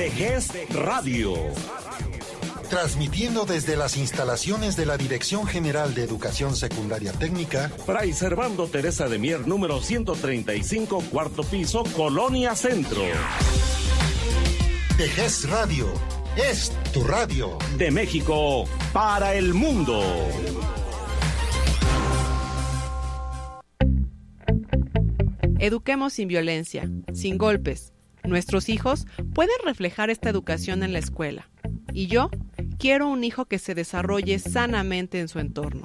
Vejez Radio. Transmitiendo desde las instalaciones de la Dirección General de Educación Secundaria Técnica, Fray Servando Teresa de Mier, número 135, cuarto piso, Colonia Centro. Vejez Radio. Es tu radio. De México para el mundo. Eduquemos sin violencia, sin golpes. Nuestros hijos pueden reflejar esta educación en la escuela. Y yo quiero un hijo que se desarrolle sanamente en su entorno,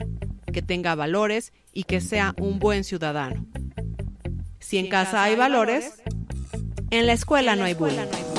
que tenga valores y que sea un buen ciudadano. Si en casa hay valores, en la escuela no hay bullying.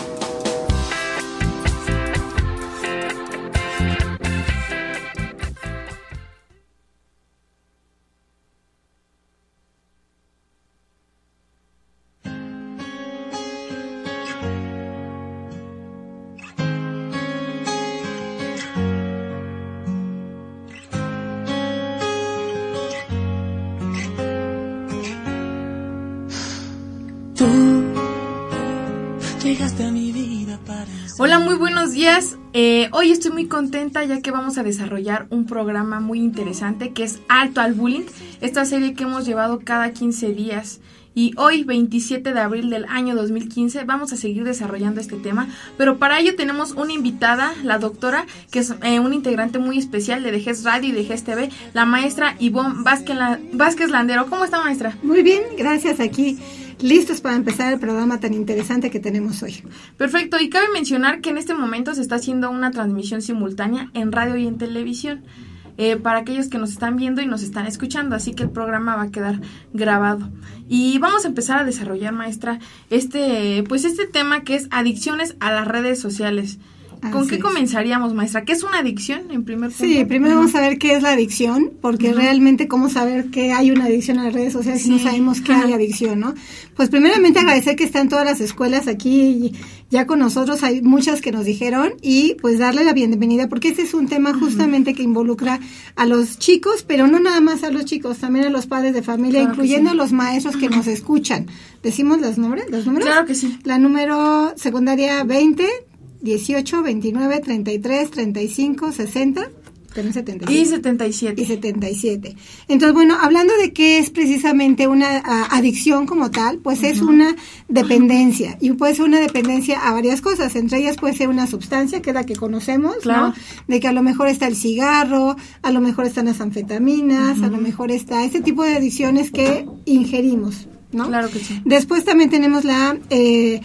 Días. Eh, hoy estoy muy contenta ya que vamos a desarrollar un programa muy interesante que es Alto al Bullying, esta serie que hemos llevado cada 15 días. Y hoy, 27 de abril del año 2015, vamos a seguir desarrollando este tema. Pero para ello tenemos una invitada, la doctora, que es eh, un integrante muy especial de DGES Radio y DGES TV, la maestra Ivonne Vázquez, Landero. ¿Cómo está, maestra? Muy bien, gracias. Aquí listos para empezar el programa tan interesante que tenemos hoy. Perfecto, y cabe mencionar que en este momento se está haciendo una transmisión simultánea en radio y en televisión. Eh, para aquellos que nos están viendo y nos están escuchando, así que el programa va a quedar grabado. Y vamos a empezar a desarrollar, maestra, este, pues este tema que es adicciones a las redes sociales. ¿Con Así qué es. comenzaríamos, maestra? ¿Qué es una adicción en primer punto? Sí, primero vamos a ver qué es la adicción, porque realmente cómo saber que hay una adicción a las redes sociales si no sabemos que hay adicción, ¿no? Pues primeramente agradecer que están todas las escuelas aquí ya con nosotros, hay muchas que nos dijeron y pues darle la bienvenida porque este es un tema justamente que involucra a los chicos, pero no nada más a los chicos, también a los padres de familia, Claro incluyendo sí. a los maestros que nos escuchan. ¿Decimos los nombres? ¿Los números? Claro que sí. La número secundaria 20, 18, 29, 33, 35, 60. Tenés 77. Y 77. Y 77. Entonces, bueno, hablando de qué es precisamente una adicción como tal, pues es una dependencia. Y puede ser una dependencia a varias cosas. Entre ellas puede ser una sustancia, que es la que conocemos, Claro. ¿no? De que a lo mejor está el cigarro, a lo mejor están las anfetaminas, a lo mejor está ese tipo de adicciones que ingerimos, ¿no? Claro que sí. Después también tenemos la, eh,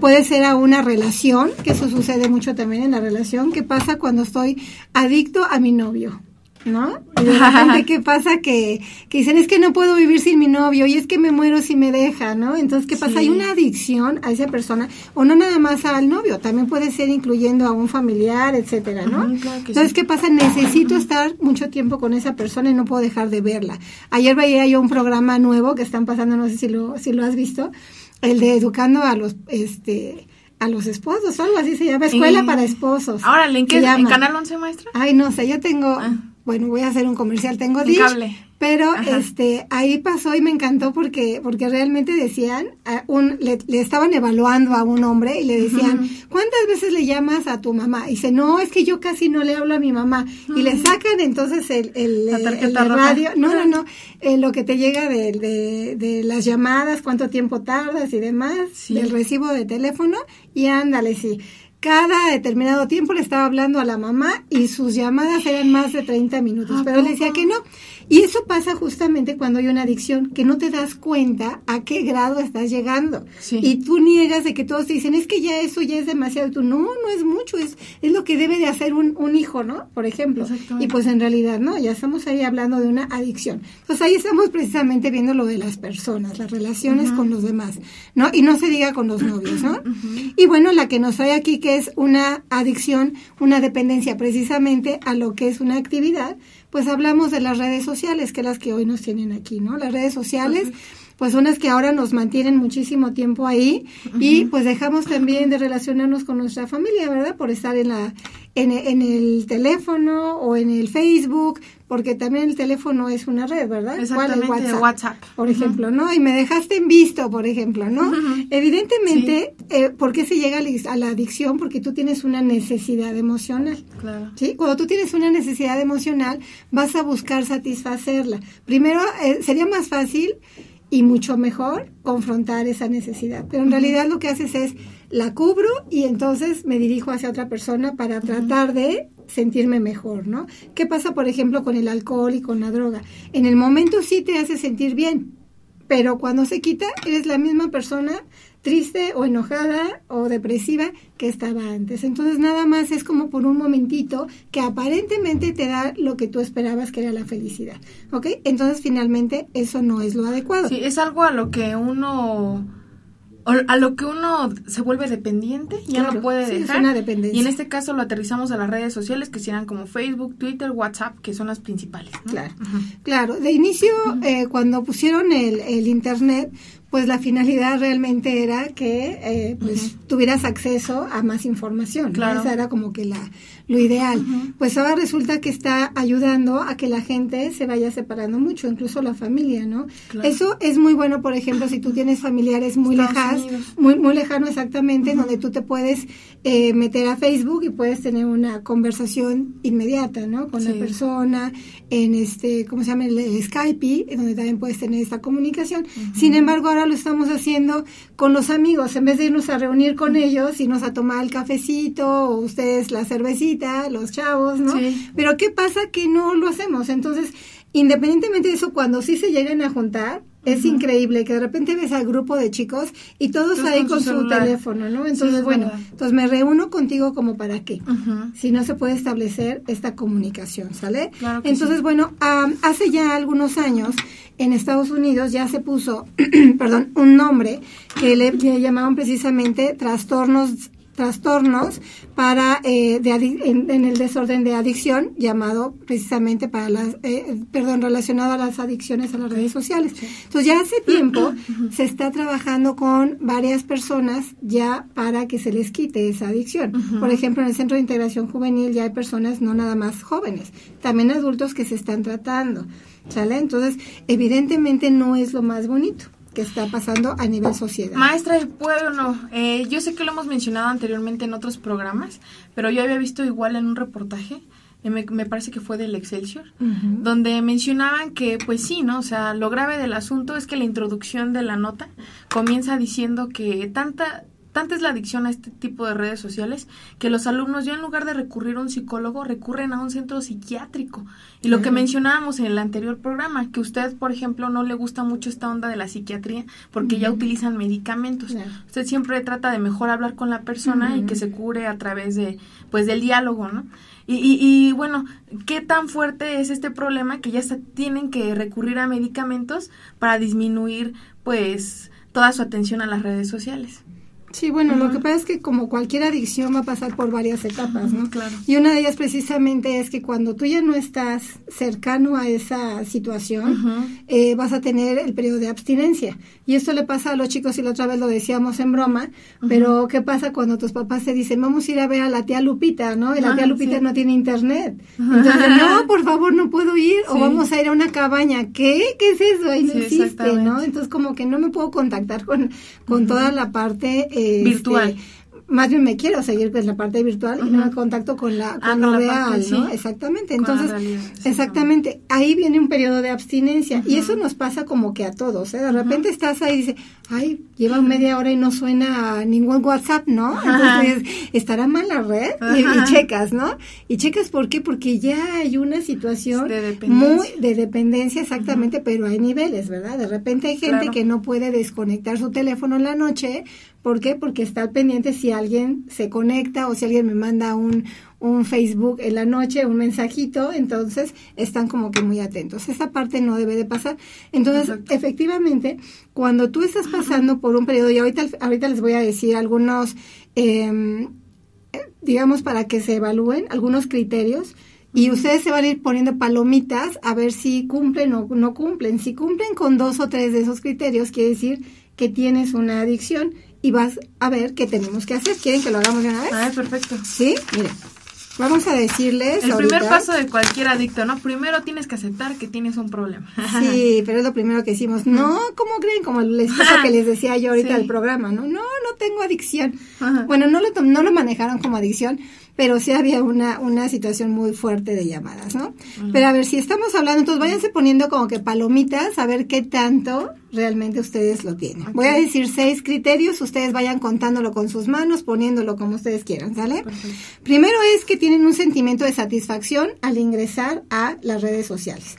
puede ser a una relación, que eso sucede mucho también en la relación, que pasa cuando estoy adicto a mi novio. ¿No? Y de repente, ¿qué pasa? Que, que dicen, es que no puedo vivir sin mi novio y es que me muero si me deja, ¿no? Entonces, ¿qué pasa? Sí. Hay una adicción a esa persona, o no nada más al novio, también puede ser incluyendo a un familiar, etcétera, ¿no? Claro Entonces, sí. ¿qué pasa? Necesito estar mucho tiempo con esa persona y no puedo dejar de verla. Ayer veía yo un programa nuevo que están pasando, no sé si lo, si lo has visto, el de educando a los, este, a los esposos, o algo así se llama, escuela para esposos. Ahora, ¿en qué? ¿En. Canal 11, maestra? Ay, no sé, yo tengo, Ah. Bueno, voy a hacer un comercial, tengo En Dish, cable. pero Ajá. este, ahí pasó y me encantó porque, porque realmente decían, a un, le, le estaban evaluando a un hombre y le decían, ¿cuántas veces le llamas a tu mamá? Y dice, no, es que yo casi no le hablo a mi mamá. Y le sacan entonces el, el, La el- el radio, no, no, no, eh, lo que te llega de, de, de las llamadas, cuánto tiempo tardas y demás, Sí. del recibo de teléfono, y ándale, sí. Cada determinado tiempo le estaba hablando a la mamá y sus llamadas eran más de 30 minutos, ¿A pero él decía que no. Y eso pasa justamente cuando hay una adicción, que no te das cuenta a qué grado estás llegando. Sí. Y tú niegas de que todos te dicen, es que ya eso ya es demasiado. Y tú, no, no es mucho, es, es lo que debe de hacer un, un hijo, ¿no? Por ejemplo. Y pues en realidad, ¿no? Ya estamos ahí hablando de una adicción. Entonces ahí estamos precisamente viendo lo de las personas, las relaciones con los demás, ¿no? Y no se diga con los novios, ¿no? Y bueno, la que nos trae aquí, que es una adicción, una dependencia precisamente a lo que es una actividad, pues hablamos de las redes sociales, que es las que hoy nos tienen aquí, ¿no? Las redes sociales pues son las que ahora nos mantienen muchísimo tiempo ahí y pues dejamos también de relacionarnos con nuestra familia, ¿verdad? Por estar en la en, en, el teléfono o en el Facebook, porque también el teléfono es una red, ¿verdad? Exactamente, WhatsApp, WhatsApp. por ejemplo, ¿no? Y me dejaste en visto, por ejemplo, ¿no? Evidentemente, eh, ¿por qué se llega a la adicción? Porque tú tienes una necesidad emocional. Claro. ¿sí? Cuando tú tienes una necesidad emocional, vas a buscar satisfacerla. Primero, eh, sería más fácil y mucho mejor confrontar esa necesidad. Pero en realidad lo que haces es la cubro y entonces me dirijo hacia otra persona para tratar de sentirme mejor, ¿no? ¿Qué pasa, por ejemplo, con el alcohol y con la droga? En el momento sí te hace sentir bien, pero cuando se quita, eres la misma persona triste o enojada o depresiva que estaba antes. Entonces nada más es como por un momentito que aparentemente te da lo que tú esperabas que era la felicidad. ¿Ok? Entonces finalmente eso no es lo adecuado. Sí, es algo a lo que uno a lo que uno se vuelve dependiente, ya no puede dejar. una dependencia. Y en este caso lo aterrizamos a las redes sociales que serán como Facebook, Twitter, WhatsApp, que son las principales. Claro, claro. De inicio, eh, cuando pusieron el, el Internet, pues la finalidad realmente era que eh, pues tuvieras acceso a más información. Claro. Esa era como que la lo ideal. Pues ahora resulta que está ayudando a que la gente se vaya separando mucho, incluso la familia, ¿no? Eso es muy bueno, por ejemplo, si tú tienes familiares muy lejanos, muy muy lejano exactamente, donde tú te puedes eh, meter a Facebook y puedes tener una conversación inmediata, ¿no? Con la persona en este, ¿cómo se llama? El, Skype, donde también puedes tener esta comunicación. Sin embargo, ahora lo estamos haciendo con los amigos, en vez de irnos a reunir con ellos, irnos a tomar el cafecito o ustedes la cervecita, los chavos, ¿no? Pero ¿qué pasa que no lo hacemos? Entonces, independientemente de eso, cuando sí se llegan a juntar, es increíble que de repente ves al grupo de chicos y todos, ahí con, su, teléfono, ¿no? Entonces, bueno, entonces me reúno contigo como para qué, si no se puede establecer esta comunicación, ¿sale? entonces, bueno, hace ya algunos años en Estados Unidos ya se puso, perdón, un nombre que le llamaban precisamente trastornos trastornos para eh, en, el desorden de adicción llamado precisamente para las eh, perdón relacionado a las adicciones a las redes sociales. Entonces ya hace tiempo se está trabajando con varias personas ya para que se les quite esa adicción. Por ejemplo en el centro de integración juvenil ya hay personas no nada más jóvenes también adultos que se están tratando sale entonces evidentemente no es lo más bonito que está pasando a nivel sociedad. Maestra, bueno, eh, yo sé que lo hemos mencionado anteriormente en otros programas, pero yo había visto igual en un reportaje, eh, me, parece que fue del Excelsior, donde mencionaban que, pues sí, ¿no? O sea, lo grave del asunto es que la introducción de la nota comienza diciendo que tanta Tanta es la adicción a este tipo de redes sociales que los alumnos ya en lugar de recurrir a un psicólogo recurren a un centro psiquiátrico. Y lo que mencionábamos en el anterior programa, que usted, por ejemplo, no le gusta mucho esta onda de la psiquiatría porque ya utilizan medicamentos. Usted siempre trata de mejor hablar con la persona y que se cure a través de, pues, del diálogo, ¿no? Y, y, y, bueno, ¿qué tan fuerte es este problema que ya se tienen que recurrir a medicamentos para disminuir, pues, toda su atención a las redes sociales? Sí, bueno, lo que pasa es que como cualquier adicción va a pasar por varias etapas, ¿no? Claro. Y una de ellas precisamente es que cuando tú ya no estás cercano a esa situación, eh, vas a tener el periodo de abstinencia. Y esto le pasa a los chicos, y la otra vez lo decíamos en broma, pero ¿qué pasa cuando tus papás te dicen, vamos a ir a ver a la tía Lupita, ¿no? Y la tía Lupita no tiene internet. Entonces, no, por favor, no puedo ir, o vamos a ir a una cabaña. ¿Qué? ¿Qué es eso? Ahí no existe, ¿no? Entonces, como que no me puedo contactar con, con toda la parte... Este, virtual. Más bien me quiero seguir pues la parte virtual y no me contacto con la ah, con lo real, ¿no? Exactamente. Entonces, exactamente, ahí viene un periodo de abstinencia y eso nos pasa como que a todos, ¿eh? De repente estás ahí y dices, ay, lleva media hora y no suena ningún WhatsApp, ¿no? Entonces, estará mal la red y, checas, ¿no? Y checas por qué, porque ya hay una situación muy de dependencia, exactamente, pero hay niveles, ¿verdad? De repente hay gente que no puede desconectar su teléfono en la noche ¿Por qué? Porque está al pendiente si alguien se conecta o si alguien me manda un, un Facebook en la noche, un mensajito, entonces están como que muy atentos. Esa parte no debe de pasar. Entonces, efectivamente, cuando tú estás pasando por un periodo, y ahorita, ahorita les voy a decir algunos, em, digamos, para que se evalúen, algunos criterios y ustedes se van a ir poniendo palomitas a ver si cumplen o no cumplen. Si cumplen con dos o tres de esos criterios, quiere decir que tienes una adicción y vas a ver qué tenemos que hacer. ¿Quieren que lo hagamos de una vez? Ah, perfecto. Sí, mira. Vamos a decirles. El ahorita- primer paso de cualquier adicto, ¿no? Primero tienes que aceptar que tienes un problema. Sí, pero es lo primero que hicimos. No, ¿cómo creen? Como les, que les decía yo ahorita Sí. al programa, ¿no? No, no tengo adicción. Ajá. Bueno, no lo, no lo manejaron como adicción, pero sí había una, una situación muy fuerte de llamadas, ¿no? Pero a ver, si estamos hablando, entonces váyanse poniendo como que palomitas a ver qué tanto realmente ustedes lo tienen. Voy a decir seis criterios, ustedes vayan contándolo con sus manos, poniéndolo como ustedes quieran, ¿sale? Primero es que tienen un sentimiento de satisfacción al ingresar a las redes sociales.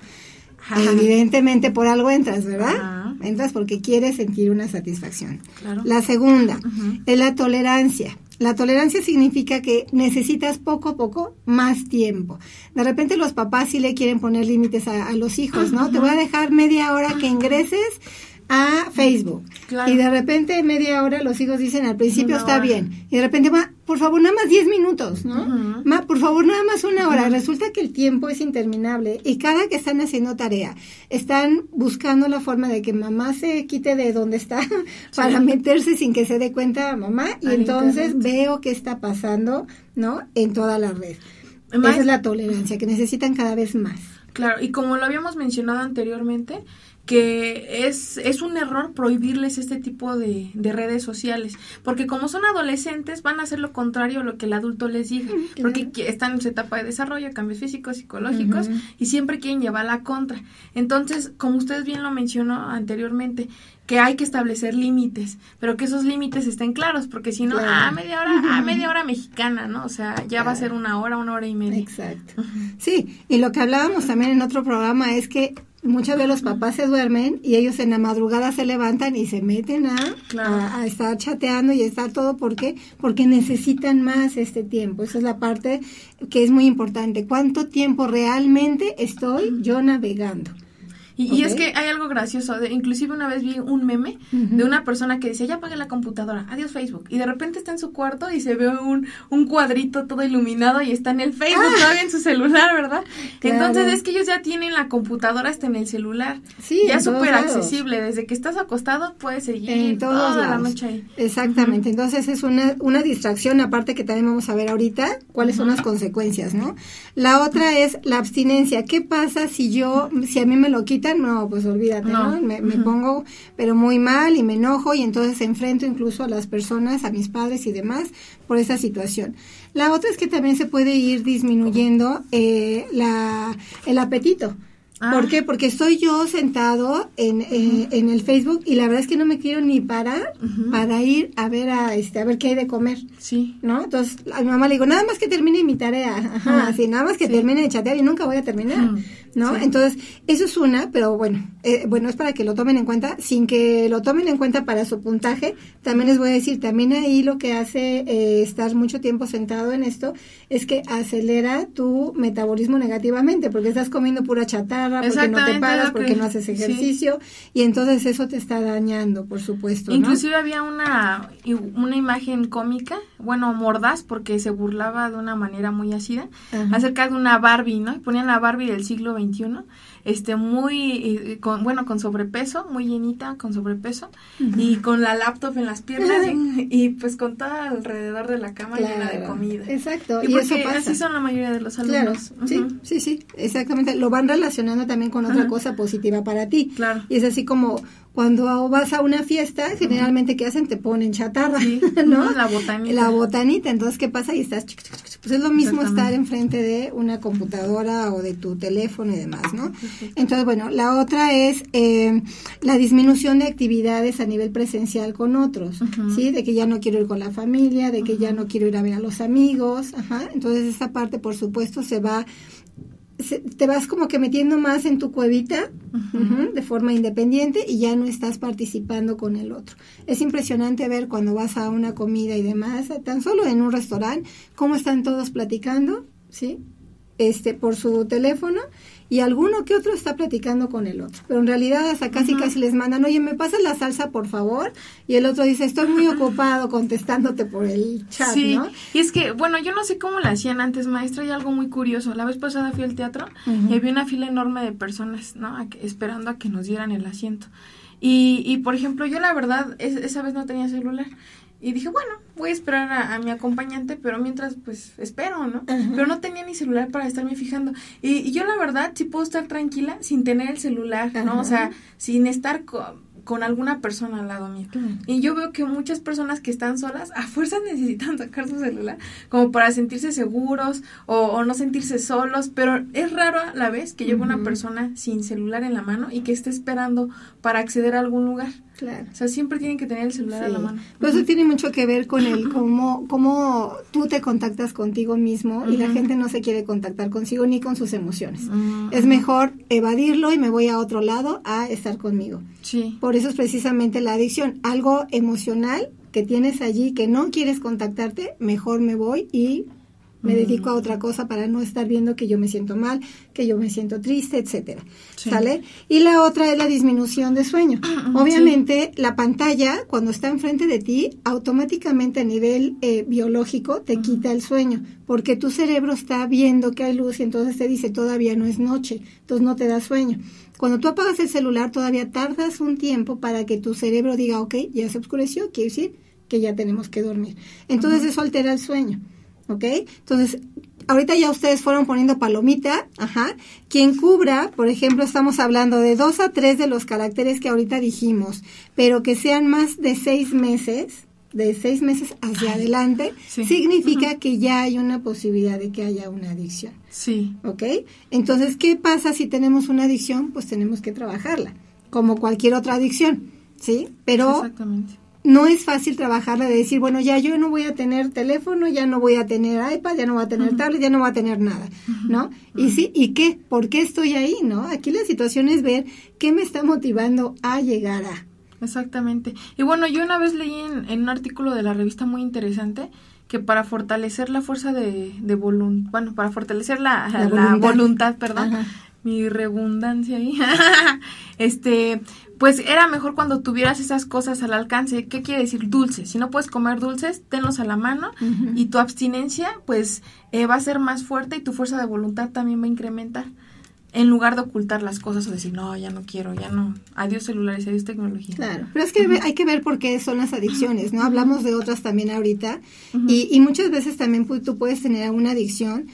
Evidentemente por algo entras, ¿verdad? Ajá. Entras porque quieres sentir una satisfacción. Claro. La segunda es la tolerancia. La tolerancia significa que necesitas poco a poco más tiempo. De repente los papás sí le quieren poner límites a, a los hijos, ¿no? Te voy a dejar media hora que ingreses a Facebook. Claro. Y de repente media hora los hijos dicen al principio Una está hora. bien. Y de repente va, por favor, nada más 10 minutos, ¿no? Ma, por favor, nada más una hora. Resulta que el tiempo es interminable y cada que están haciendo tarea, están buscando la forma de que mamá se quite de donde está para meterse sin que se dé cuenta mamá y Al entonces internet. veo qué está pasando, ¿no? En toda la red. Más- Esa es la tolerancia, que necesitan cada vez más. Claro, y como lo habíamos mencionado anteriormente, que es, es un error prohibirles este tipo de, de redes sociales, porque como son adolescentes van a hacer lo contrario a lo que el adulto les diga, porque están en su etapa de desarrollo, cambios físicos, psicológicos, y siempre quieren llevar la contra. Entonces, como ustedes bien lo mencionó anteriormente, que hay que establecer límites, pero que esos límites estén claros, porque si no, Claro. ah, media hora, ah, media hora mexicana, ¿no? O sea, ya va a ser una hora, una hora y media. Exacto. Sí, y lo que hablábamos también en otro programa es que muchas veces los papás se duermen y ellos en la madrugada se levantan y se meten a, Claro. a, a estar chateando y estar todo ¿por qué? porque necesitan más este tiempo. Esa es la parte que es muy importante. ¿Cuánto tiempo realmente estoy yo navegando? Y, y es que hay algo gracioso, de- inclusive una vez vi un meme de una persona que decía, ya apagué la computadora, adiós Facebook, y de repente está en su cuarto y se ve un, un cuadrito todo iluminado y está en el Facebook todavía en su celular, ¿verdad? Ah. Claro. Entonces es que ellos ya tienen la computadora hasta en el celular, Sí, ya súper accesible, desde que estás acostado puedes seguir En todos toda la noche ahí. Exactamente, entonces es una, una distracción, aparte que también vamos a ver ahorita cuáles son las consecuencias, ¿no? La otra es la abstinencia. ¿Qué pasa si yo, si a mí me lo No, pues olvídate, ¿no? No. Me, pongo, pero muy mal y me enojo y entonces enfrento incluso a las personas, a mis padres y demás por esa situación. La otra es que también se puede ir disminuyendo eh, la, el apetito. Ah. ¿Por qué? Porque estoy yo sentado en, eh, en el Facebook y la verdad es que no me quiero ni parar para ir a ver a este a ver qué hay de comer. Sí. ¿No? Entonces a mi mamá le digo, nada más que termine mi tarea, ajá, Ajá. así, nada más que Sí. termine de chatear y nunca voy a terminar. ¿no? Sí. Entonces, eso es una, pero bueno, eh, bueno, es para que lo tomen en cuenta, sin que lo tomen en cuenta para su puntaje, también les voy a decir, también ahí lo que hace eh, estar mucho tiempo sentado en esto, es que acelera tu metabolismo negativamente, porque estás comiendo pura chatarra, porque no te paras, porque no haces sí. ejercicio, y entonces eso te está dañando, por supuesto, ¿no? Inclusive había una, una imagen cómica, bueno, mordaz, porque se burlaba de una manera muy ácida, Ajá. acerca de una Barbie, ¿no? Ponían la Barbie del siglo XXI, este, muy, eh, con, bueno, con sobrepeso, muy llenita, con sobrepeso, y con la laptop en las piernas, y, y, pues con todo alrededor de la cama llena de Claro, comida. Exacto, Y, y, eso pasa. así son la mayoría de los Claro, alumnos. sí, sí, sí, exactamente. Lo van relacionando también con otra cosa positiva para ti. Claro. Y es así como cuando vas a una fiesta, generalmente ¿qué hacen? Te ponen chatarra, Sí, ¿no? la botanita. La botanita, entonces ¿qué pasa? Y estás, chic, chic, chic, pues es lo mismo estar enfrente de una computadora o de tu teléfono y demás, ¿no? Entonces, bueno, la otra es eh, la disminución de actividades a nivel presencial con otros. ¿sí? De que ya no quiero ir con la familia, de que ya no quiero ir a ver a los amigos, ajá. Entonces, esa parte, por supuesto, se va se- te vas como que metiendo más en tu cuevita de forma independiente y ya no estás participando con el otro. Es impresionante ver cuando vas a una comida y demás, tan solo en un restaurante, cómo están todos platicando, ¿sí? Este, por su teléfono y alguno que otro está platicando con el otro. Pero en realidad hasta casi casi les mandan, oye, ¿me pasas la salsa, por favor? Y el otro dice, estoy muy ocupado contestándote por el chat, Sí, ¿no? y es que, bueno, yo no sé cómo la hacían antes, maestra, y algo muy curioso. La vez pasada fui al teatro y había una fila enorme de personas, ¿no? A que- esperando a que nos dieran el asiento. Y, y por ejemplo, yo la verdad, es- esa vez no tenía celular. Y dije, bueno, voy a esperar a, a mi acompañante, pero mientras, pues, espero, ¿no? Pero no tenía ni celular para estarme fijando. Y, y yo la verdad, sí puedo estar tranquila sin tener el celular, ¿no? Ajá. O sea, sin estar co- con alguna persona al lado mío. Y yo veo que muchas personas que están solas a fuerza necesitan sacar su celular como para sentirse seguros o, o no sentirse solos, pero es raro a la vez que veo una persona sin celular en la mano y que esté esperando para acceder a algún lugar. Claro. O sea, siempre tienen que tener el celular a la Sí. mano. Pero eso tiene mucho que ver con el cómo, cómo tú te contactas contigo mismo y la gente no se quiere contactar consigo ni con sus emociones. Mm, Es mejor evadirlo y me voy a otro lado a estar conmigo. Sí. Por eso es precisamente la adicción. Algo emocional que tienes allí que no quieres contactarte, mejor me voy y me dedico a otra cosa para no estar viendo que yo me siento mal, que yo me siento triste, etcétera. Sí. ¿Sale? Y la otra es la disminución de sueño. Obviamente, la pantalla, cuando está enfrente de ti, automáticamente a nivel eh, biológico te quita el sueño, porque tu cerebro está viendo que hay luz y entonces te dice todavía no es noche, entonces no te da sueño. Cuando tú apagas el celular, todavía tardas un tiempo para que tu cerebro diga, ok, ya se oscureció, quiere decir que ya tenemos que dormir. Entonces eso altera el sueño. ¿Ok? Entonces, ahorita ya ustedes fueron poniendo palomita, ajá. Quien cubra, por ejemplo, estamos hablando de dos a tres de los caracteres que ahorita dijimos, pero que sean más de seis meses, de seis meses hacia adelante, sí. significa que ya hay una posibilidad de que haya una adicción, Sí. ¿ok? Entonces, ¿qué pasa si tenemos una adicción? Pues tenemos que trabajarla, como cualquier otra adicción, ¿sí? Pero Exactamente. No es fácil trabajarla de decir, bueno, ya yo no voy a tener teléfono, ya no voy a tener iPad, ya no voy a tener tablet, ya no voy a tener nada, ¿no? Y sí, ¿y qué? ¿Por qué estoy ahí, no? Aquí la situación es ver qué me está motivando a llegar a. Exactamente. Y bueno, yo una vez leí en, en un artículo de la revista muy interesante que para fortalecer la fuerza de, de voluntad, bueno, para fortalecer la, La la voluntad. voluntad. perdón, Ajá. mi redundancia ahí, este, pues era mejor cuando tuvieras esas cosas al alcance. ¿Qué quiere decir dulces? Si no puedes comer dulces, tenlos a la mano y tu abstinencia, pues, eh, va a ser más fuerte y tu fuerza de voluntad también va a incrementar. En lugar de ocultar las cosas o decir, no, ya no quiero, ya no. Adiós celulares, adiós tecnología. Claro, pero es que hay que ver por qué son las adicciones, ¿no? Hablamos de otras también ahorita y, y muchas veces también tú puedes tener una adicción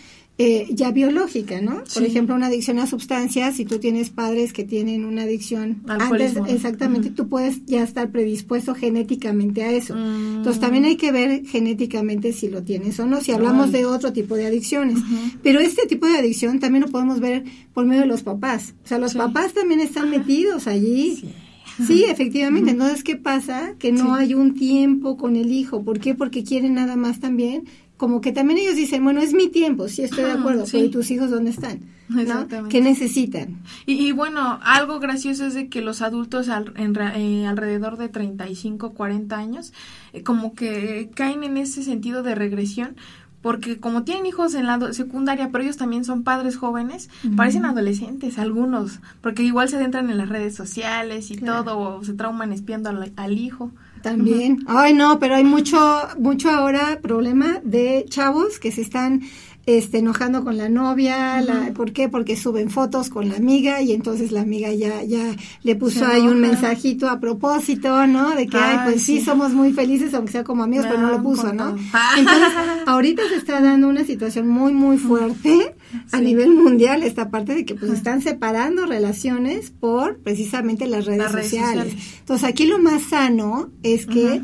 eh, ya biológica, ¿no? Por ejemplo, una adicción a sustancias, si tú tienes padres que tienen una adicción antes, Alcoholismo. exactamente, Ujú. tú puedes ya estar predispuesto genéticamente a eso. Mm. Entonces también hay que ver genéticamente si lo tienes o no, si hablamos Ay. de otro tipo de adicciones. Pero este tipo de adicción también lo podemos ver por medio de los papás. O sea, los Sí. papás también están metidos allí. Sí. Sí, efectivamente. Entonces, ¿qué pasa? Que no Sí. hay un tiempo con el hijo. ¿Por qué? Porque quieren nada más también. Como que también ellos dicen, bueno, es mi tiempo, sí estoy de acuerdo, sí. pero ¿y tus hijos dónde están? ¿No? ¿Qué necesitan? Y, y bueno, algo gracioso es de que los adultos al- en eh, alrededor de 35, 40 años, eh, como que caen en ese sentido de regresión, porque como tienen hijos en la secundaria, pero ellos también son padres jóvenes, parecen adolescentes algunos, porque igual se adentran en las redes sociales y Claro. todo, o se trauman espiando al, al hijo. También. Ay, no, pero hay mucho, mucho ahora problema de chavos que se están este, enojando con la novia. la, ¿Por qué? Porque suben fotos con la amiga y entonces la amiga ya, ya le puso ahí un mensajito a propósito, ¿no? De que, ay, Ay, pues sí. sí. somos muy felices, aunque sea como amigos, pero no lo puso, ¿no? todo. Entonces, ahorita se está dando una situación muy, muy fuerte a nivel mundial, esta parte de que pues están separando relaciones por precisamente las redes, Las redes sociales. sociales. Entonces, aquí lo más sano es que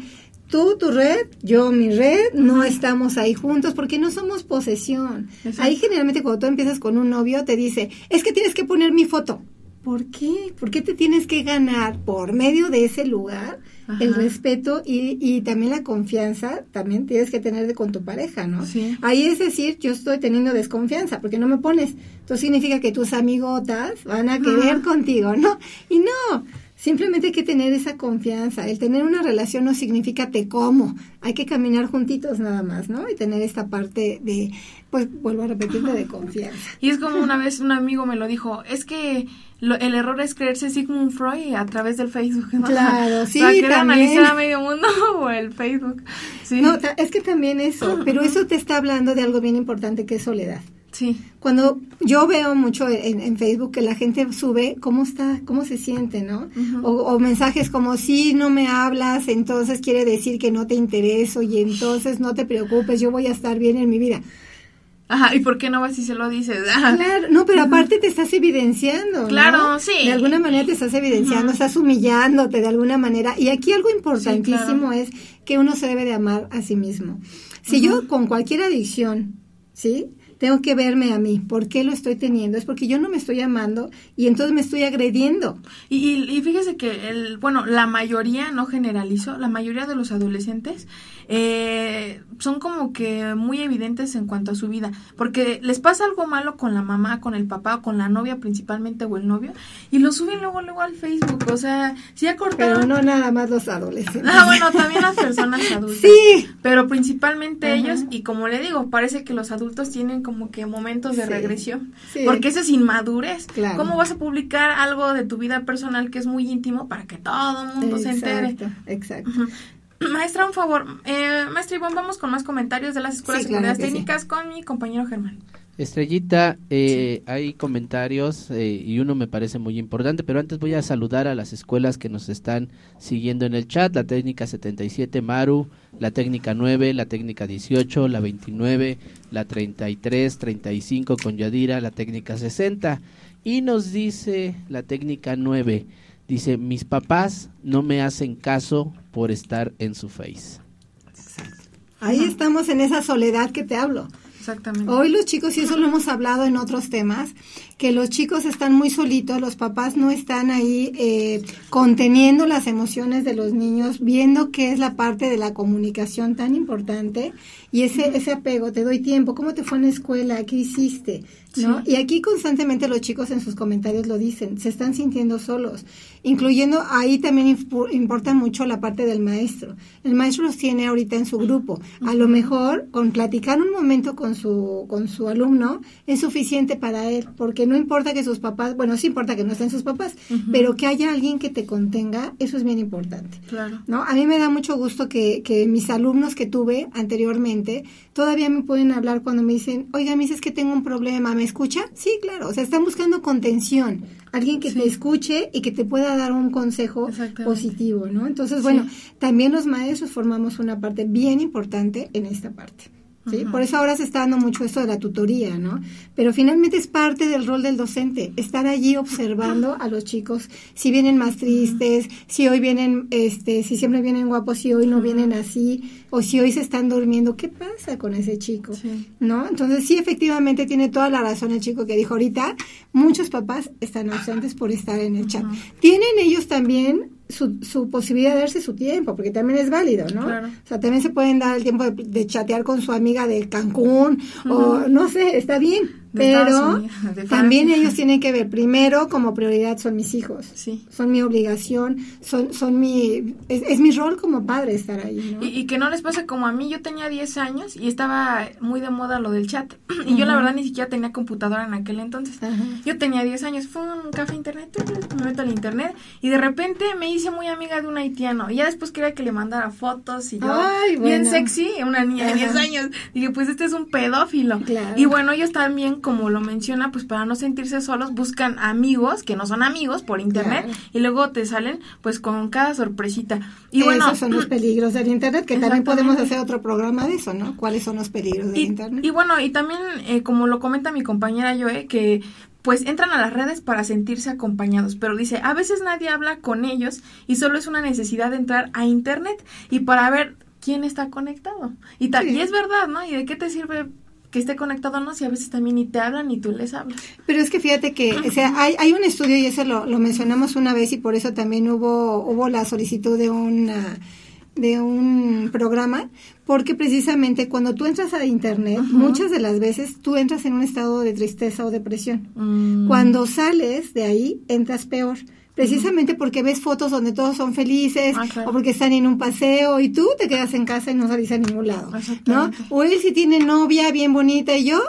tú, tu red, yo, mi red, no estamos ahí juntos porque no somos posesión. Exacto. Ahí generalmente cuando tú empiezas con un novio te dice, es que tienes que poner mi foto. ¿Por qué? ¿Por qué te tienes que ganar por medio de ese lugar el respeto y, y también la confianza? También tienes que tener de- con tu pareja, ¿no? Sí. Ahí es decir, yo estoy teniendo desconfianza porque no me pones. Entonces significa que tus amigotas van a querer contigo, ¿no? Y no, Simplemente hay que tener esa confianza. El tener una relación no significa te como. Hay que caminar juntitos nada más, ¿no? Y tener esta parte de, pues vuelvo a repetirte, de confianza. Y es como una vez un amigo me lo dijo, es que el error es creerse Sigmund Freud a través del Facebook. ¿no? Claro, sí, también. analizar a medio mundo o el Facebook. Sí. No, es que también eso, pero eso te está hablando de algo bien importante que es soledad. Sí. Cuando yo veo mucho en, en Facebook que la gente sube cómo está, cómo se siente, ¿no? O, o mensajes como si no me hablas, entonces quiere decir que no te intereso y entonces no te preocupes, yo voy a estar bien en mi vida. Ajá, ¿y por qué no vas y se lo dices? Ajá. Claro, no, pero aparte te estás evidenciando. ¿no? Claro, sí. De alguna manera te estás evidenciando, estás humillándote de alguna manera. Y aquí algo importantísimo claro. es que uno se debe de amar a sí mismo. Si yo con cualquier adicción, ¿sí? Tengo que verme a mí. ¿Por qué lo estoy teniendo? Es porque yo no me estoy amando y entonces me estoy agrediendo. Y, y, y fíjese que, el, bueno, la mayoría, no generalizo, la mayoría de los adolescentes eh, son como que muy evidentes en cuanto a su vida, porque les pasa algo malo con la mamá, con el papá, con la novia principalmente o el novio, y lo suben luego luego al Facebook, o sea, si ya cortaron... Pero no nada más los adolescentes. Ah, bueno, también las personas adultas. Sí. Pero principalmente Ajá. ellos, y como le digo, parece que los adultos tienen como que momentos de Sí. regresión. Sí. Porque eso es inmadurez. Claro. ¿Cómo vas a publicar algo de tu vida personal que es muy íntimo para que todo el mundo se entere? Exacto, exacto. Maestra, un favor. Eh, maestra Ivonne, vamos con más comentarios de las escuelas Sí, claro secundarias que sí. técnicas con mi compañero Germán. Estrellita, eh, hay comentarios eh, y uno me parece muy importante, pero antes voy a saludar a las escuelas que nos están siguiendo en el chat, la técnica 77 Maru, la técnica 9, la técnica 18, la 29, la 33, 35 con Yadira, la técnica 60 y nos dice la técnica 9, dice, mis papás no me hacen caso por estar en su face. Ahí estamos en esa soledad que te hablo. Exactamente. Hoy los chicos, y eso lo hemos hablado en otros temas, que los chicos están muy solitos, los papás no están ahí eh, conteniendo las emociones de los niños, viendo qué es la parte de la comunicación tan importante y ese, ese apego, te doy tiempo, ¿cómo te fue en la escuela? ¿Qué hiciste? ¿No? Y aquí constantemente los chicos en sus comentarios lo dicen, se están sintiendo solos, incluyendo ahí también importa mucho la parte del maestro. El maestro los tiene ahorita en su grupo. A lo mejor con platicar un momento con su con su alumno es suficiente para él, porque no importa que sus papás, bueno, sí importa que no estén sus papás, pero que haya alguien que te contenga, eso es bien importante. Claro. ¿no? A mí me da mucho gusto que, que mis alumnos que tuve anteriormente todavía me pueden hablar cuando me dicen, oiga, me dices que tengo un problema, ¿me escucha? Sí, claro, o sea, están buscando contención, alguien que Sí. te escuche y que te pueda dar un consejo positivo, ¿no? Entonces, Sí. bueno, también los maestros formamos una parte bien importante en esta parte. ¿Sí? Por eso ahora se está dando mucho esto de la tutoría, ¿no? Pero finalmente es parte del rol del docente, estar allí observando a los chicos, si vienen más tristes, si hoy vienen, este, si siempre vienen guapos, si hoy no vienen así, o si hoy se están durmiendo, ¿qué pasa con ese chico? Sí. ¿No? Entonces sí, efectivamente tiene toda la razón el chico que dijo ahorita, muchos papás están ausentes por estar en el chat. Tienen ellos también su, su posibilidad de darse su tiempo, porque también es válido, ¿no? Claro. O sea, también se pueden dar el tiempo de, de chatear con su amiga de Cancún, o no sé, está bien. Pero Unidos, también ellos tienen que ver, primero como prioridad son mis hijos. Sí. Son mi obligación, son, son mi, es, es mi rol como padre estar ahí, ¿no? Y, y que no les pase como a mí, yo tenía 10 años y estaba muy de moda lo del chat. Y yo la verdad ni siquiera tenía computadora en aquel entonces. Yo tenía 10 años, fue un café internet, me meto al internet y de repente me hice muy amiga de un haitiano. Y ya después quería que le mandara fotos y yo, Ay, bien bueno. sexy, una niña de Ajá. 10 años. Dije, pues este es un pedófilo. Claro. Y bueno, ellos también, como lo menciona, pues para no sentirse solos, buscan amigos que no son amigos por internet Claro. y luego te salen pues con cada sorpresita. Y bueno, Esos son los peligros del Internet, que también podemos hacer otro programa de eso, ¿no? ¿Cuáles son los peligros del Y, Internet? y bueno, y también, eh, como lo comenta mi compañera Joe, que pues entran a las redes para sentirse acompañados, pero dice, a veces nadie habla con ellos y solo es una necesidad de entrar a internet y para ver quién está conectado. Y, tal Sí. y es verdad, ¿no? ¿Y de qué te sirve que esté conectado no si a veces también ni te hablan ni tú les hablas? Pero es que fíjate que, o sea, hay, hay un estudio y eso lo, lo mencionamos una vez y por eso también hubo, hubo la solicitud de una de un programa, porque precisamente cuando tú entras a internet, muchas de las veces tú entras en un estado de tristeza o depresión. Mm, Cuando sales de ahí, entras peor. Precisamente porque ves fotos donde todos son felices Ah, claro. o porque están en un paseo y tú te quedas en casa y no salís a ningún lado, ¿no? O él si tiene novia bien bonita y yo,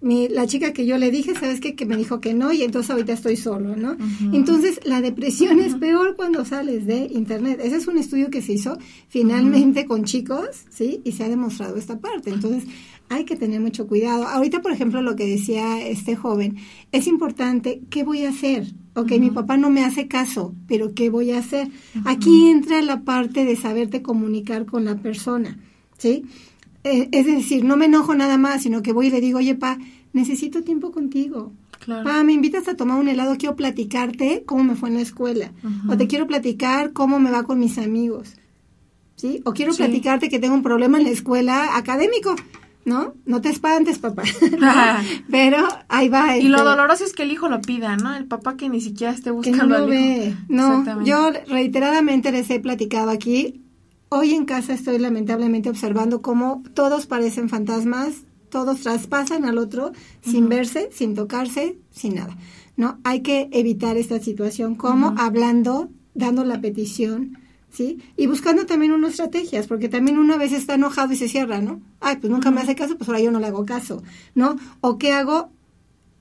mi, la chica que yo le dije, ¿sabes qué? Que me dijo que no y entonces ahorita estoy solo, ¿no? Entonces la depresión es peor cuando sales de internet. Ese es un estudio que se hizo finalmente con chicos, ¿sí? Y se ha demostrado esta parte. Entonces hay que tener mucho cuidado. Ahorita, por ejemplo, lo que decía este joven, es importante, ¿qué voy a hacer? Ok, mi papá no me hace caso, pero ¿qué voy a hacer? Aquí entra la parte de saberte comunicar con la persona, ¿sí? Eh, es decir, no me enojo nada más, sino que voy y le digo, oye, pa, necesito tiempo contigo. Claro. Pa, me invitas a tomar un helado, quiero platicarte cómo me fue en la escuela. O te quiero platicar cómo me va con mis amigos. ¿Sí? O quiero Sí. platicarte que tengo un problema en la escuela académico. ¿No? No te espantes, papá. Pero ahí va. Y lo este, doloroso es que el hijo lo pida, ¿no? El papá que ni siquiera esté que buscando no lo al ve. hijo. No, yo reiteradamente les he platicado aquí. Hoy en casa estoy lamentablemente observando cómo todos parecen fantasmas, todos traspasan al otro sin verse, sin tocarse, sin nada. No, hay que evitar esta situación como hablando, dando la petición, ¿sí? Y buscando también unas estrategias, porque también uno a veces está enojado y se cierra, ¿no? Ay, pues nunca me hace caso, pues ahora yo no le hago caso, ¿no? O qué hago,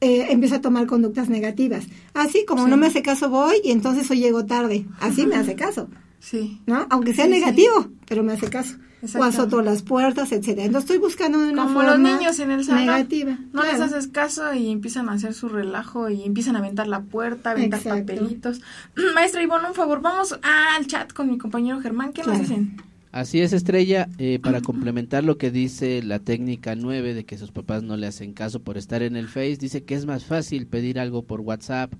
eh, empiezo a tomar conductas negativas. Así como Sí. no me hace caso voy y entonces hoy llego tarde. Así me hace caso, Sí. ¿no? Aunque sea Sí, sí. negativo, pero me hace caso. O azoto las puertas, etcétera. Entonces estoy buscando de una Como forma los niños en el salón. negativa. No les haces caso y empiezan a hacer su relajo y empiezan a aventar la puerta, aventar Exacto. papelitos. Maestra Ivonne, un favor, vamos al chat con mi compañero Germán. ¿Qué Claro. nos dicen? Así es, Estrella, eh, para complementar lo que dice la técnica 9 de que sus papás no le hacen caso por estar en el Face, dice que es más fácil pedir algo por WhatsApp.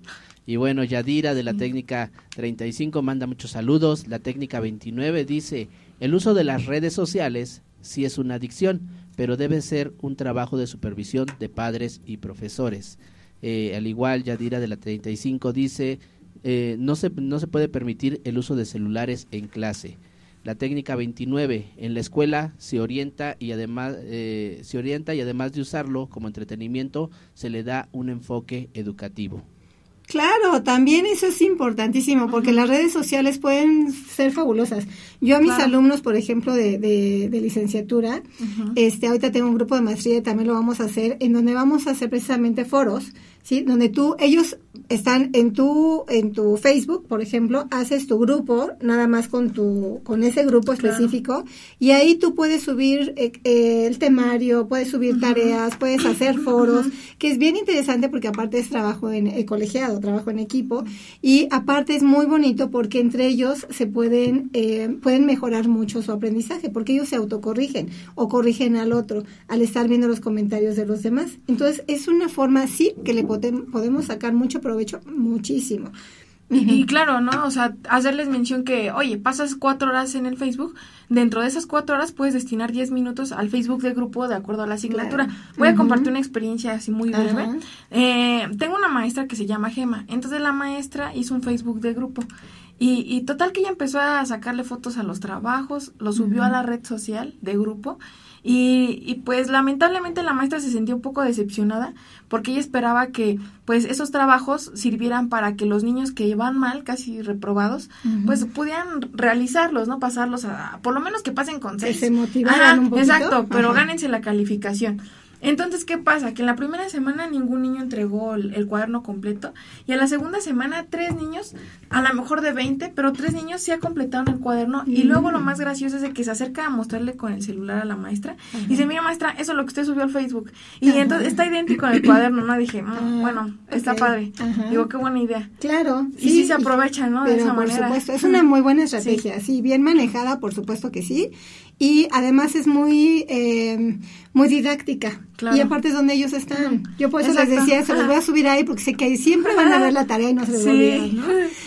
Y bueno, Yadira de la técnica 35 manda muchos saludos. La técnica 29 dice, el uso de las redes sociales sí es una adicción, pero debe ser un trabajo de supervisión de padres y profesores. Eh, al igual, Yadira de la 35 dice, eh, no, se, no se puede permitir el uso de celulares en clase. La técnica 29 en la escuela se orienta y además eh, se orienta y además de usarlo como entretenimiento se le da un enfoque educativo. Claro, también eso es importantísimo porque las redes sociales pueden ser fabulosas. Yo a mis Claro. alumnos, por ejemplo, de, de, de licenciatura, este, ahorita tengo un grupo de maestría y también lo vamos a hacer, en donde vamos a hacer precisamente foros, ¿sí? Donde tú, ellos están en tu, en tu Facebook, por ejemplo, haces tu grupo, nada más con tu, con ese grupo Claro. específico, y ahí tú puedes subir eh, eh, el temario, puedes subir tareas, puedes hacer foros, que es bien interesante porque aparte es trabajo en eh, colegiado, trabajo en equipo, y aparte es muy bonito porque entre ellos se pueden, eh, pueden mejorar mucho su aprendizaje, porque ellos se autocorrigen o corrigen al otro al estar viendo los comentarios de los demás. Entonces es una forma, sí, que le podem- podemos sacar mucho provecho, muchísimo. Y, y claro, ¿no? O sea, hacerles mención que, oye, pasas cuatro horas en el Facebook, dentro de esas cuatro horas puedes destinar diez minutos al Facebook de grupo de acuerdo a la asignatura. Claro. Voy a compartir una experiencia así muy breve. Eh, tengo una maestra que se llama Gema, entonces la maestra hizo un Facebook de grupo. Y, y total que ella empezó a sacarle fotos a los trabajos, lo subió a la red social de grupo y, y pues lamentablemente la maestra se sintió un poco decepcionada porque ella esperaba que pues esos trabajos sirvieran para que los niños que van mal, casi reprobados, pues pudieran realizarlos, ¿no? Pasarlos a, por lo menos que pasen con Que seis. se motivaran Ajá, un poquito. Exacto, pero Ajá. gánense la calificación. Entonces, ¿qué pasa? Que en la primera semana ningún niño entregó el, el cuaderno completo y en la segunda semana tres niños, a lo mejor de 20, pero tres niños sí ha completaron el cuaderno y Mm. luego lo más gracioso es de que se acerca a mostrarle con el celular a la maestra y dice, mira maestra, eso es lo que usted subió al Facebook. Y Ajá. entonces está idéntico en el cuaderno, ¿no? Dije, "Mm, Ah, bueno, está padre. Ajá. Digo, qué buena idea. Claro. Y sí se aprovechan, ¿no? De esa por manera. supuesto, es una muy buena estrategia, sí. bien manejada, por supuesto que sí. Y además es muy, eh, muy didáctica. Claro. Y aparte es donde ellos están. Yo por eso Exacto. les decía, se los voy a subir ahí porque sé que ahí siempre van a ver la tarea y no se les Sí. olvidar, ¿no?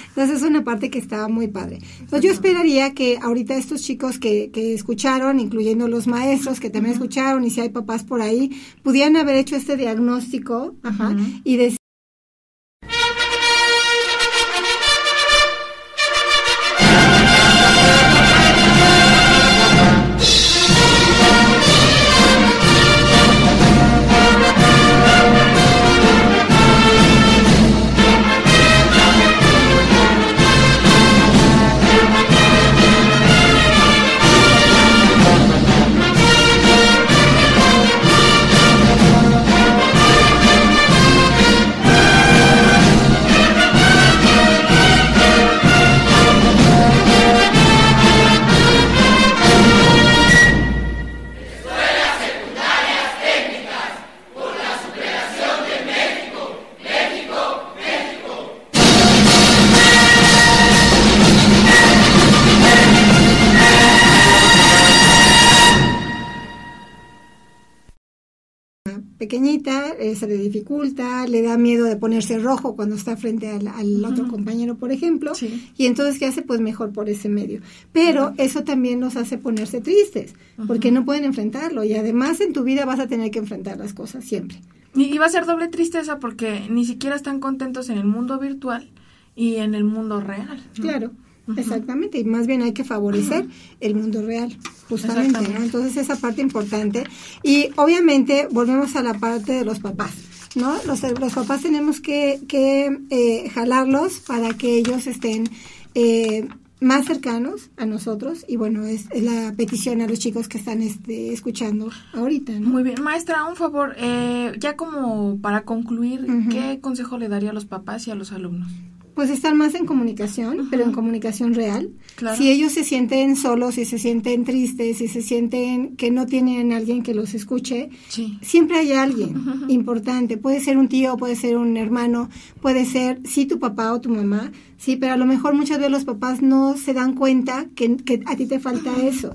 Entonces es una parte que está muy padre. Entonces yo esperaría que ahorita estos chicos que, que escucharon, incluyendo los maestros que también escucharon, y si hay papás por ahí, pudieran haber hecho este diagnóstico ajá, y decir pequeñita, eh, se le dificulta, le da miedo de ponerse rojo cuando está frente al, otro compañero, por ejemplo, y entonces ¿qué hace? Pues mejor por ese medio. Pero eso también nos hace ponerse tristes, porque no pueden enfrentarlo y además en tu vida vas a tener que enfrentar las cosas siempre. Y, va a ser doble tristeza porque ni siquiera están contentos en el mundo virtual y en el mundo real. Claro. Exactamente, y más bien hay que favorecer el mundo real, justamente, ¿no? Entonces esa parte importante. Y obviamente volvemos a la parte de los papás, ¿no? Los, los papás tenemos que, que eh, jalarlos para que ellos estén eh, más cercanos a nosotros y bueno, es, la petición a los chicos que están este, escuchando ahorita. ¿no? Muy bien, maestra, un favor, eh, ya como para concluir, ¿qué consejo le daría a los papás y a los alumnos? Pues están más en comunicación, pero en comunicación real. Si ellos se sienten solos, si se sienten tristes, si se sienten que no tienen alguien que los escuche, siempre hay alguien importante. Puede ser un tío, puede ser un hermano, puede ser sí tu papá o tu mamá, Sí, pero a lo mejor muchas veces los papás no se dan cuenta que, a ti te falta eso.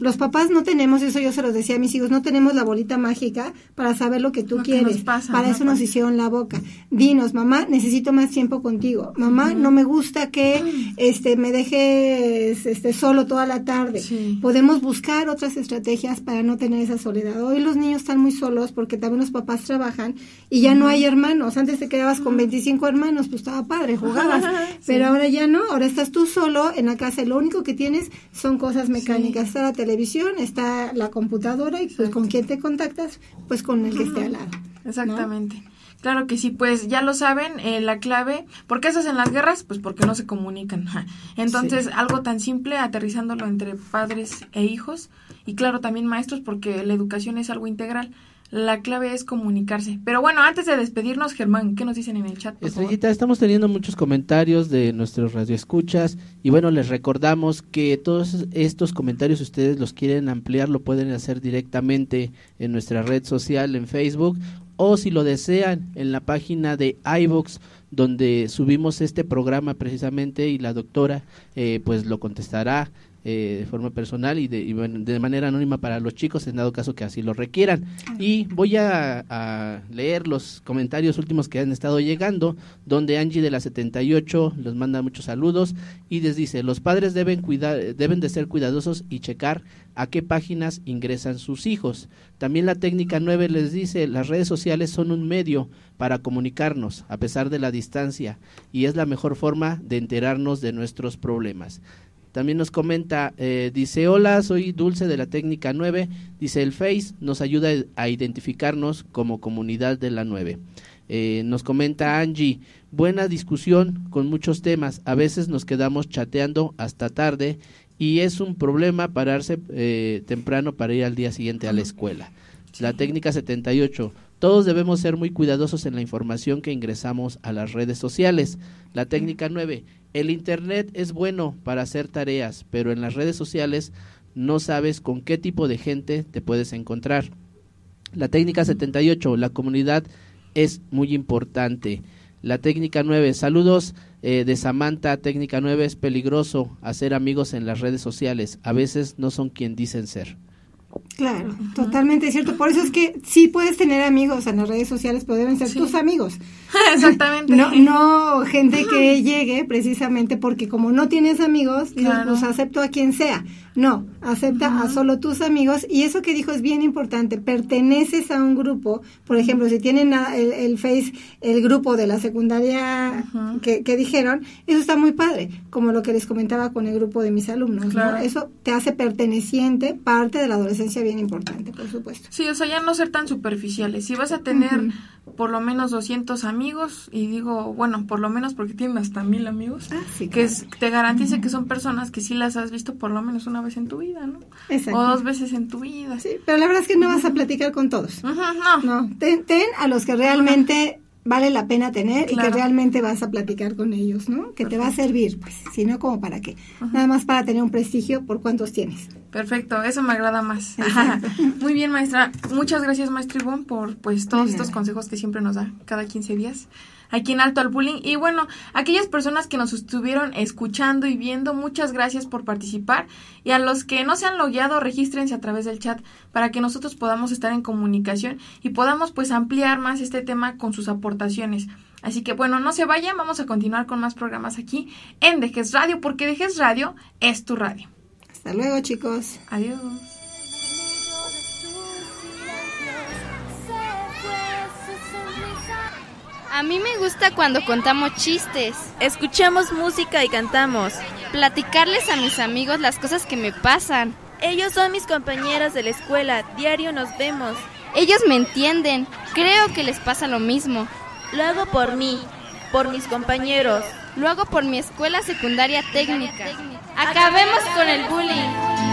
Los papás no tenemos, eso yo se los decía a mis hijos, no tenemos la bolita mágica para saber lo que tú quieres. para eso nos hicieron la boca. Dinos, mamá, necesito más tiempo contigo. Mamá, no me gusta que este me dejes este solo toda la tarde. Podemos buscar otras estrategias para no tener esa soledad. Hoy los niños están muy solos porque también los papás trabajan y ya no hay hermanos. Antes te quedabas con 25 hermanos, pues estaba padre, jugabas. Pero ahora ya no, ahora estás tú solo en la casa, lo único que tienes son cosas mecánicas, está la televisión, está la computadora y pues con quién te contactas, pues con el que esté al lado. Exactamente. Claro que sí, pues ya lo saben, eh, la clave, ¿por qué en las guerras? Pues porque no se comunican. Entonces, algo tan simple, aterrizándolo entre padres e hijos, y claro, también maestros, porque la educación es algo integral. La clave es comunicarse. Pero bueno, antes de despedirnos, Germán, ¿qué nos dicen en el chat? Estrellita, estamos teniendo muchos comentarios de nuestros radioescuchas y bueno, les recordamos que todos estos comentarios, si ustedes los quieren ampliar, lo pueden hacer directamente en nuestra red social, en Facebook, o si lo desean, en la página de iVoox, donde subimos este programa precisamente y la doctora eh, pues lo contestará eh, de forma personal y, de, de, manera anónima para los chicos en dado caso que así lo requieran. Y voy a, leer los comentarios últimos que han estado llegando, donde Angie de la 78 los manda muchos saludos y les dice, los padres deben, cuidar, deben de ser cuidadosos y checar a qué páginas ingresan sus hijos. También la técnica 9 les dice, las redes sociales son un medio para comunicarnos a pesar de la distancia y es la mejor forma de enterarnos de nuestros problemas. También nos comenta, eh, dice, hola, soy Dulce de la Técnica 9. Dice, el Face nos ayuda a identificarnos como comunidad de la 9. Eh, nos comenta Angie, buena discusión con muchos temas. A veces nos quedamos chateando hasta tarde y es un problema pararse eh, temprano para ir al día siguiente a la escuela. La técnica 78. Todos debemos ser muy cuidadosos en la información que ingresamos a las redes sociales. La técnica 9. El Internet es bueno para hacer tareas, pero en las redes sociales no sabes con qué tipo de gente te puedes encontrar. La técnica 78, la comunidad es muy importante. La técnica 9, saludos eh, de Samantha, técnica 9 es peligroso hacer amigos en las redes sociales, a veces no son quien dicen ser. Claro, totalmente cierto. Por eso es que sí puedes tener amigos en las redes sociales, pero deben ser tus amigos. Exactamente. No, no gente que llegue precisamente porque como no tienes amigos, pues acepto a quien sea. No, acepta a solo tus amigos. Y eso que dijo es bien importante, perteneces a un grupo, por ejemplo, si tienen el, el Face, el grupo de la secundaria que, que, dijeron, eso está muy padre, como lo que les comentaba con el grupo de mis alumnos, Eso te hace perteneciente, parte de la adolescencia bien importante, por supuesto. Sí, o sea, ya no ser tan superficiales, si vas a tener por lo menos 200 amigos, y digo, bueno, por lo menos porque tienen hasta mil amigos, ah, que te garantice que son personas que sí las has visto por lo menos una vez en tu vida, ¿no? Exacto. O dos veces en tu vida. Sí, pero la verdad es que no vas a platicar con todos. no. No, ten, a los que realmente vale la pena tener y que realmente vas a platicar con ellos, ¿no? Que te va a servir, pues, si no, como para qué. Nada más para tener un prestigio por cuántos tienes. Perfecto, eso me agrada más. Muy bien, maestra. Muchas gracias, maestro Ivonne, por pues todos estos consejos que siempre nos da cada 15 días. aquí en Alto al Bullying. Y bueno, aquellas personas que nos estuvieron escuchando y viendo, muchas gracias por participar. Y a los que no se han logueado, regístrense a través del chat para que nosotros podamos estar en comunicación y podamos pues ampliar más este tema con sus aportaciones. Así que bueno, no se vayan, vamos a continuar con más programas aquí en Dejes Radio, porque Dejes Radio es tu radio. Hasta luego, chicos. Adiós. A mí me gusta cuando contamos chistes, Escuchamos música y cantamos. platicarles a mis amigos las cosas que me pasan. Ellos son mis compañeros de la escuela. Diario nos vemos. Ellos me entienden, creo que les pasa lo mismo. Lo hago por mí, por mis compañeros. Lo hago por mi escuela secundaria técnica. Acabemos con el bullying.